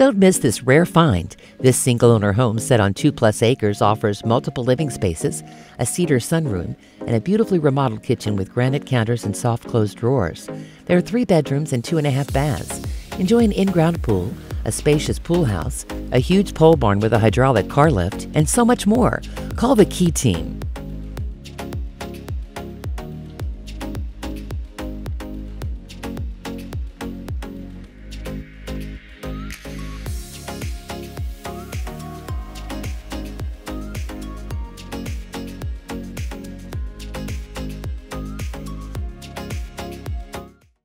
Don't miss this rare find. This single owner home set on two plus acres offers multiple living spaces, a cedar sunroom, and a beautifully remodeled kitchen with granite counters and soft closed drawers. There are three bedrooms and two and a half baths. Enjoy an in ground pool, a spacious pool house, a huge pole barn with a hydraulic car lift, and so much more. Call the Key Team